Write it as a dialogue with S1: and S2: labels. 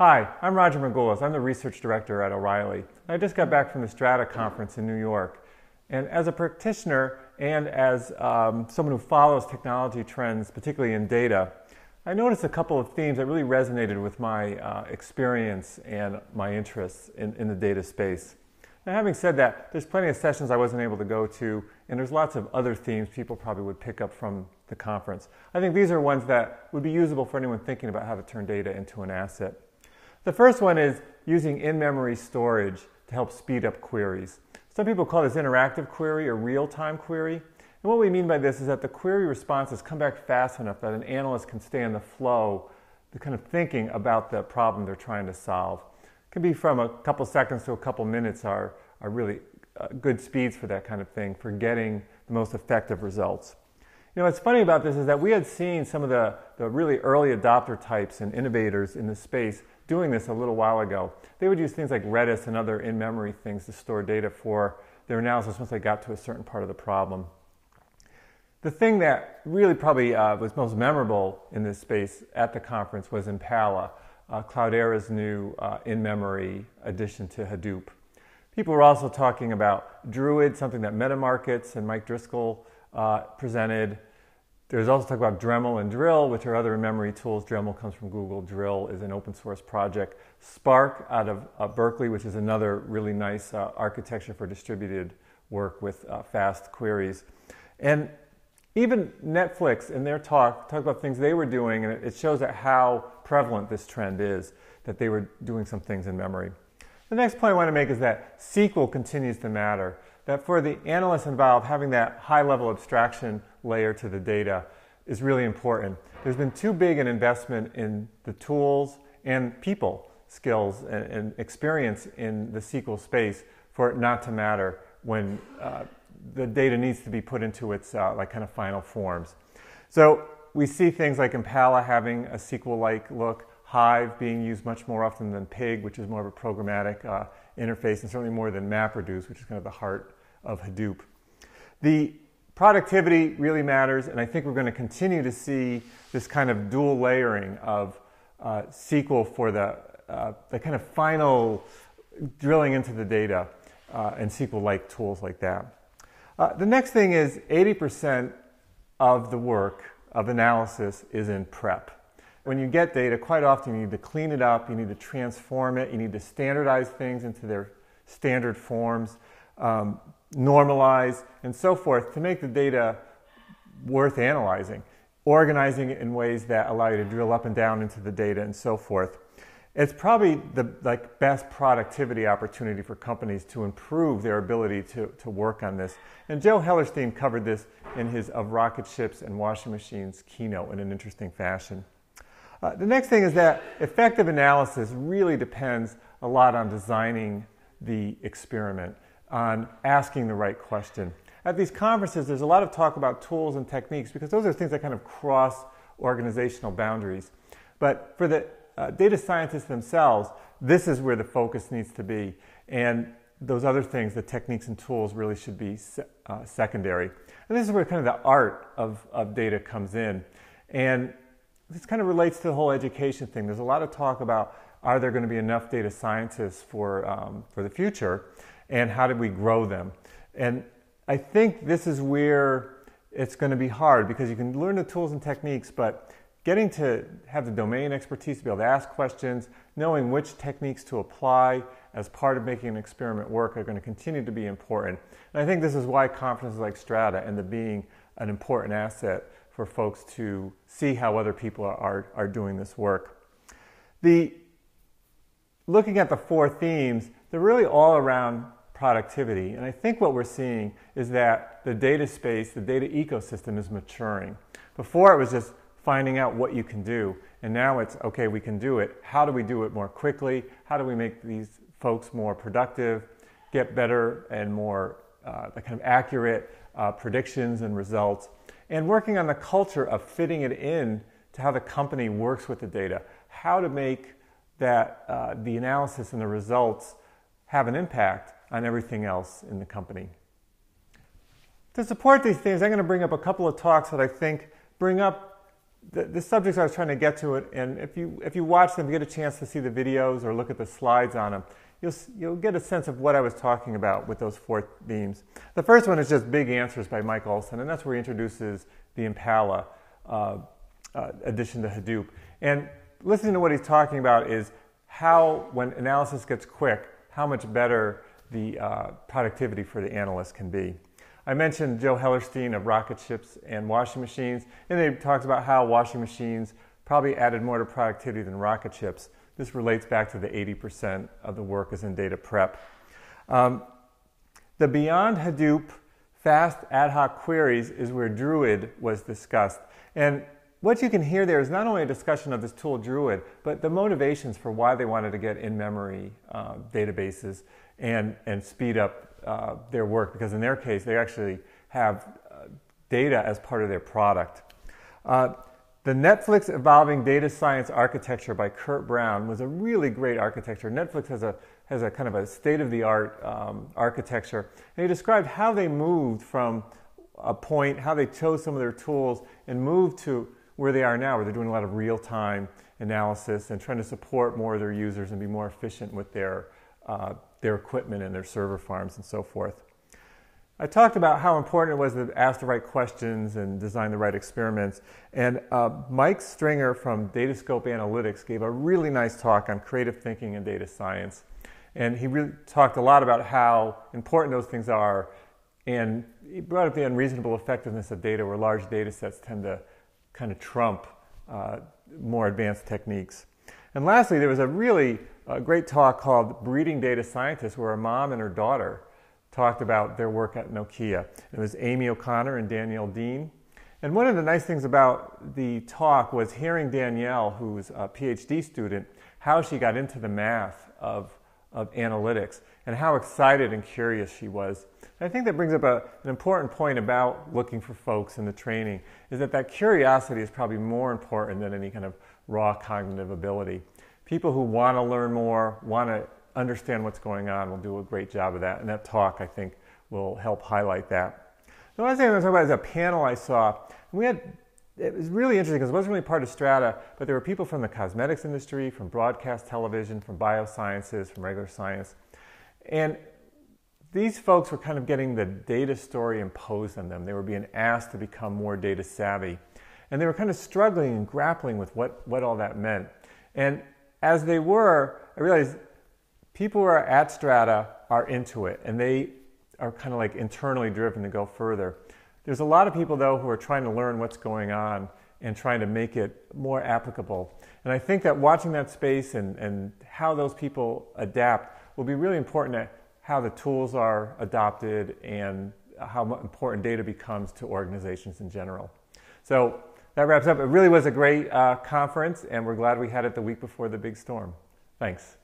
S1: Hi, I'm Roger Magoulas. I'm the research director at O'Reilly. I just got back from the Strata conference in New York. And as a practitioner and as um, someone who follows technology trends, particularly in data, I noticed a couple of themes that really resonated with my uh, experience and my interests in, in the data space. Now, having said that, there's plenty of sessions I wasn't able to go to, and there's lots of other themes people probably would pick up from the conference. I think these are ones that would be usable for anyone thinking about how to turn data into an asset. The first one is using in-memory storage to help speed up queries. Some people call this interactive query or real-time query. And what we mean by this is that the query responses come back fast enough that an analyst can stay in the flow, the kind of thinking about the problem they're trying to solve. It can be from a couple seconds to a couple minutes are, are really uh, good speeds for that kind of thing, for getting the most effective results. You know, what's funny about this is that we had seen some of the, the really early adopter types and innovators in this space doing this a little while ago. They would use things like Redis and other in-memory things to store data for their analysis once they got to a certain part of the problem. The thing that really probably uh, was most memorable in this space at the conference was Impala, uh, Cloudera's new uh, in-memory addition to Hadoop. People were also talking about Druid, something that MetaMarkets and Mike Driscoll uh, presented. There's also talk about Dremel and Drill, which are other memory tools. Dremel comes from Google. Drill is an open source project. Spark out of uh, Berkeley, which is another really nice uh, architecture for distributed work with uh, fast queries. And even Netflix in their talk talked about things they were doing, and it shows that how prevalent this trend is, that they were doing some things in memory. The next point I want to make is that SQL continues to matter that for the analysts involved, having that high level abstraction layer to the data is really important. There's been too big an investment in the tools and people skills and, and experience in the SQL space for it not to matter when uh, the data needs to be put into its uh, like kind of final forms. So we see things like Impala having a SQL-like look, Hive being used much more often than Pig, which is more of a programmatic uh, interface, and certainly more than MapReduce, which is kind of the heart of Hadoop. The productivity really matters, and I think we're going to continue to see this kind of dual layering of uh, SQL for the, uh, the kind of final drilling into the data uh, and SQL-like tools like that. Uh, the next thing is 80% of the work of analysis is in prep. When you get data, quite often you need to clean it up, you need to transform it, you need to standardize things into their standard forms. Um, normalize, and so forth to make the data worth analyzing, organizing it in ways that allow you to drill up and down into the data and so forth. It's probably the like best productivity opportunity for companies to improve their ability to, to work on this. And Joe Hellerstein covered this in his Of Rocket Ships and Washing Machines keynote in an interesting fashion. Uh, the next thing is that effective analysis really depends a lot on designing the experiment on asking the right question. At these conferences, there's a lot of talk about tools and techniques because those are things that kind of cross organizational boundaries. But for the uh, data scientists themselves, this is where the focus needs to be. And those other things, the techniques and tools, really should be uh, secondary. And this is where kind of the art of, of data comes in. And this kind of relates to the whole education thing. There's a lot of talk about are there going to be enough data scientists for, um, for the future? And how do we grow them? And I think this is where it's going to be hard because you can learn the tools and techniques, but getting to have the domain expertise to be able to ask questions, knowing which techniques to apply as part of making an experiment work are going to continue to be important. And I think this is why conferences like Strata end up being an important asset for folks to see how other people are, are doing this work. The, looking at the four themes, they're really all around productivity. And I think what we're seeing is that the data space, the data ecosystem is maturing. Before it was just finding out what you can do. And now it's, okay, we can do it. How do we do it more quickly? How do we make these folks more productive, get better and more uh, kind of accurate uh, predictions and results? And working on the culture of fitting it in to how the company works with the data, how to make that uh, the analysis and the results have an impact on everything else in the company. To support these things, I'm going to bring up a couple of talks that I think bring up the, the, subjects I was trying to get to it, and if you, if you watch them, you get a chance to see the videos or look at the slides on them, you'll, you'll get a sense of what I was talking about with those four themes. The first one is just Big Answers by Mike Olson, and that's where he introduces the Impala uh, uh, addition to Hadoop. And listening to what he's talking about is how, when analysis gets quick, how much better the uh, productivity for the analyst can be. I mentioned Joe Hellerstein of rocket ships and washing machines, and they talked about how washing machines probably added more to productivity than rocket ships. This relates back to the 80% of the work is in data prep. Um, the beyond Hadoop fast ad hoc queries is where Druid was discussed. And what you can hear there is not only a discussion of this tool Druid, but the motivations for why they wanted to get in-memory uh, databases and, and speed up uh, their work because in their case they actually have uh, data as part of their product. Uh, the Netflix Evolving Data Science Architecture by Kurt Brown was a really great architecture. Netflix has a, has a kind of a state-of-the-art um, architecture. And he described how they moved from a point, how they chose some of their tools and moved to where they are now, where they're doing a lot of real-time analysis and trying to support more of their users and be more efficient with their uh, their equipment and their server farms and so forth. I talked about how important it was to ask the right questions and design the right experiments. And uh, Mike Stringer from Datascope Analytics gave a really nice talk on creative thinking and data science. And he really talked a lot about how important those things are. And he brought up the unreasonable effectiveness of data, where large data sets tend to kind of trump uh, more advanced techniques. And lastly, there was a really a great talk called Breeding Data Scientists, where a mom and her daughter talked about their work at Nokia. It was Amy O'Connor and Danielle Dean. And one of the nice things about the talk was hearing Danielle, who's a PhD student, how she got into the math of, of analytics and how excited and curious she was. And I think that brings up a, an important point about looking for folks in the training is that that curiosity is probably more important than any kind of raw cognitive ability people who want to learn more, want to understand what's going on, will do a great job of that. And that talk, I think, will help highlight that. The last thing I'm going to talk about is a panel I saw. We had it was really interesting because it wasn't really part of Strata, but there were people from the cosmetics industry, from broadcast television, from biosciences, from regular science. And these folks were kind of getting the data story imposed on them. They were being asked to become more data savvy. And they were kind of struggling and grappling with what, what all that meant. And as they were, I realized people who are at Strata are into it and they are kind of like internally driven to go further. There's a lot of people, though, who are trying to learn what's going on and trying to make it more applicable. And I think that watching that space and, and how those people adapt will be really important to how the tools are adopted and how important data becomes to organizations in general. So that wraps up. It really was a great uh, conference, and we're glad we had it the week before the big storm. Thanks.